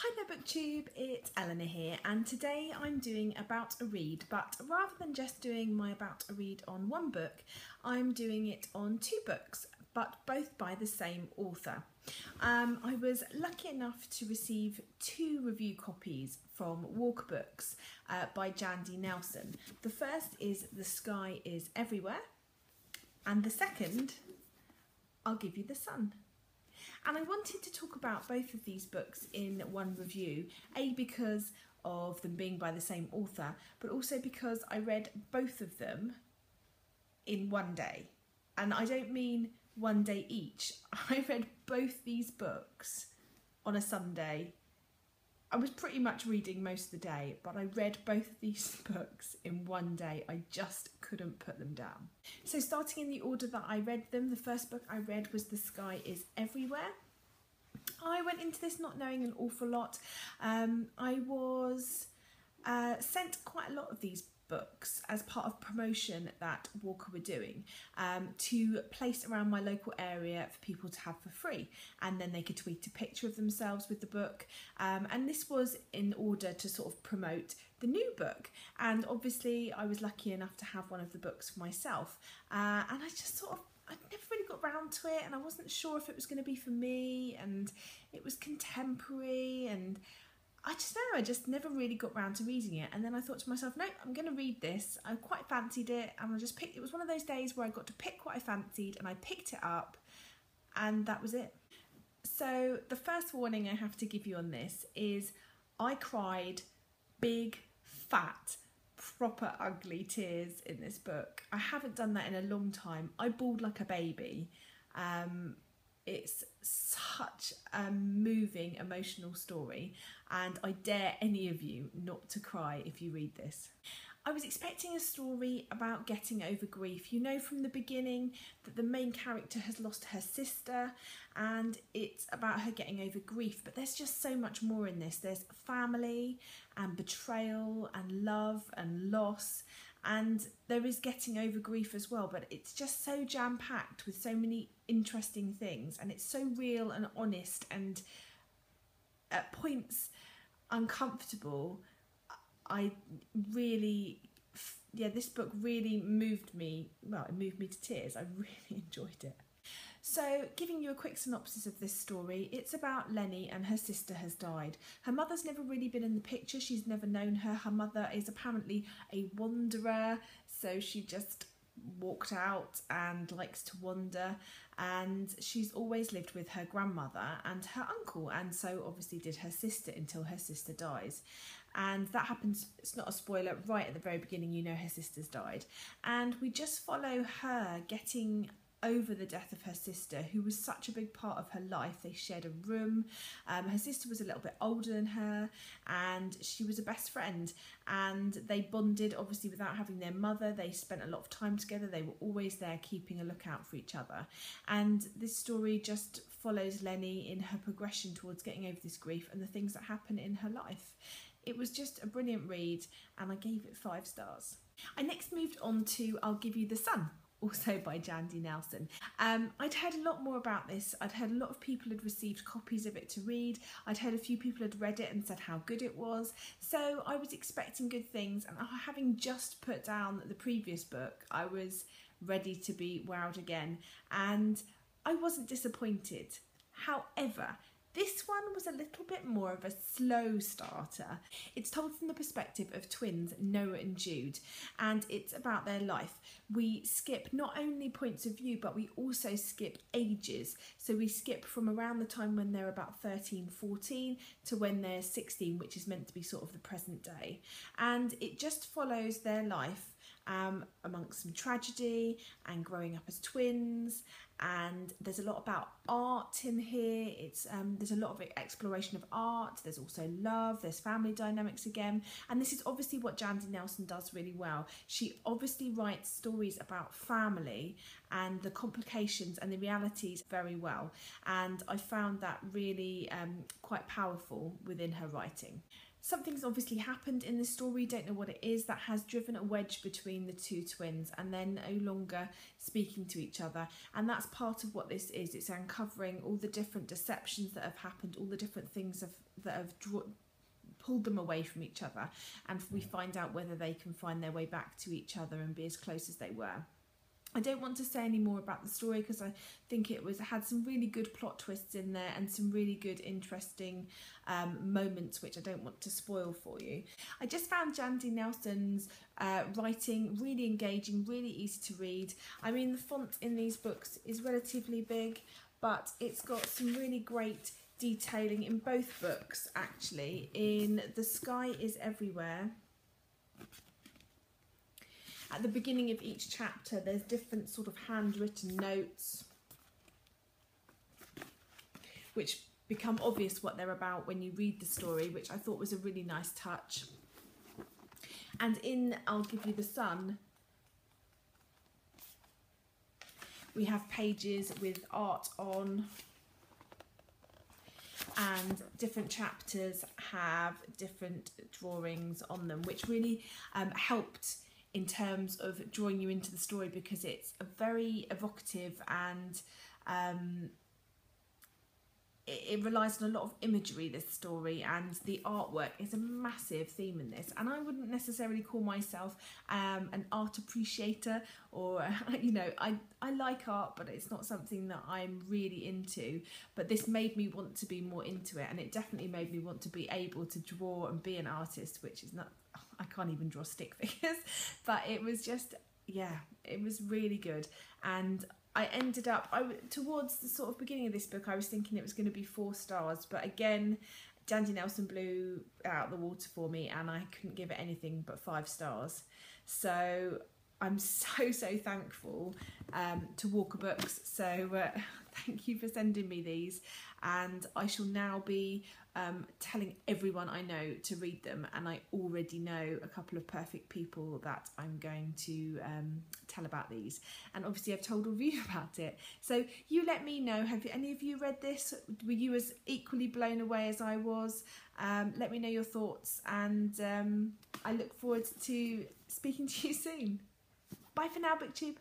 Hi there booktube, it's Elena here and today I'm doing about a read but rather than just doing my about a read on one book I'm doing it on two books but both by the same author. Um, I was lucky enough to receive two review copies from Walker Books uh, by Jandy Nelson. The first is The Sky is Everywhere and the second I'll Give You the Sun. And I wanted to talk about both of these books in one review, A, because of them being by the same author, but also because I read both of them in one day. And I don't mean one day each. I read both these books on a Sunday I was pretty much reading most of the day, but I read both of these books in one day. I just couldn't put them down. So, starting in the order that I read them, the first book I read was The Sky is Everywhere. I went into this not knowing an awful lot. Um, I was uh, sent quite a lot of these books as part of promotion that Walker were doing um, to place around my local area for people to have for free. And then they could tweet a picture of themselves with the book. Um, and this was in order to sort of promote the new book. And obviously I was lucky enough to have one of the books for myself. Uh, and I just sort of I never really got round to it. And I wasn't sure if it was going to be for me. And it was contemporary. And I just know, I just never really got round to reading it. And then I thought to myself, no, I'm going to read this. I quite fancied it. And I just picked, it was one of those days where I got to pick what I fancied and I picked it up and that was it. So the first warning I have to give you on this is I cried big, fat, proper ugly tears in this book. I haven't done that in a long time. I bawled like a baby. Um, it's such a moving, emotional story, and I dare any of you not to cry if you read this. I was expecting a story about getting over grief. You know from the beginning that the main character has lost her sister and it's about her getting over grief, but there's just so much more in this. There's family and betrayal and love and loss and there is getting over grief as well but it's just so jam packed with so many interesting things and it's so real and honest and at points uncomfortable. I really yeah this book really moved me well it moved me to tears. I really enjoyed it so, giving you a quick synopsis of this story, it's about Lenny and her sister has died. Her mother's never really been in the picture, she's never known her. Her mother is apparently a wanderer, so she just walked out and likes to wander and she's always lived with her grandmother and her uncle and so obviously did her sister until her sister dies and that happens it's not a spoiler right at the very beginning you know her sister's died and we just follow her getting over the death of her sister, who was such a big part of her life. They shared a room. Um, her sister was a little bit older than her, and she was a best friend. And they bonded, obviously, without having their mother. They spent a lot of time together. They were always there, keeping a lookout for each other. And this story just follows Lenny in her progression towards getting over this grief and the things that happen in her life. It was just a brilliant read, and I gave it five stars. I next moved on to I'll Give You the Sun also by Jandy Nelson. Um, I'd heard a lot more about this. I'd heard a lot of people had received copies of it to read. I'd heard a few people had read it and said how good it was. So I was expecting good things, and having just put down the previous book, I was ready to be wowed again, and I wasn't disappointed. However, this one was a little bit more of a slow starter. It's told from the perspective of twins Noah and Jude, and it's about their life. We skip not only points of view, but we also skip ages. So we skip from around the time when they're about 13, 14 to when they're 16, which is meant to be sort of the present day. And it just follows their life um, amongst some tragedy and growing up as twins. And there's a lot about art in here. It's um, there's a lot of exploration of art. There's also love. There's family dynamics again. And this is obviously what Jandy Nelson does really well. She obviously writes stories about family and the complications and the realities very well. And I found that really um, quite powerful within her writing Something's obviously happened in this story, don't know what it is, that has driven a wedge between the two twins and they're no longer speaking to each other. And that's part of what this is. It's uncovering all the different deceptions that have happened, all the different things have, that have draw, pulled them away from each other, and we find out whether they can find their way back to each other and be as close as they were. I don't want to say any more about the story because I think it was had some really good plot twists in there and some really good interesting um, moments which I don't want to spoil for you. I just found Jandy Nelson's uh, writing really engaging, really easy to read. I mean the font in these books is relatively big but it's got some really great detailing in both books actually. In The Sky is Everywhere at the beginning of each chapter, there's different sort of handwritten notes which become obvious what they're about when you read the story, which I thought was a really nice touch. And in I'll Give You the Sun, we have pages with art on and different chapters have different drawings on them which really um, helped in terms of drawing you into the story because it's a very evocative and um, it, it, relies on a lot of imagery this story and the artwork is a massive theme in this. And I wouldn't necessarily call myself um, an art appreciator or you know I, I like art but it's not something that I'm really into. But this made me want to be more into it and it definitely made me want to be able to draw and be an artist which is not I can't even draw stick figures, but it was just, yeah, it was really good. And I ended up, I towards the sort of beginning of this book, I was thinking it was going to be four stars, but again, Jandy Nelson blew out the water for me and I couldn't give it anything but five stars. So I'm so, so thankful um, to Walker Books. So uh, thank you for sending me these. And I shall now be um, telling everyone I know to read them, and I already know a couple of perfect people that I'm going to um, tell about these. And obviously, I've told all of you about it. So you let me know. Have any of you read this? Were you as equally blown away as I was? Um, let me know your thoughts, and um, I look forward to speaking to you soon. Bye for now, BookTube.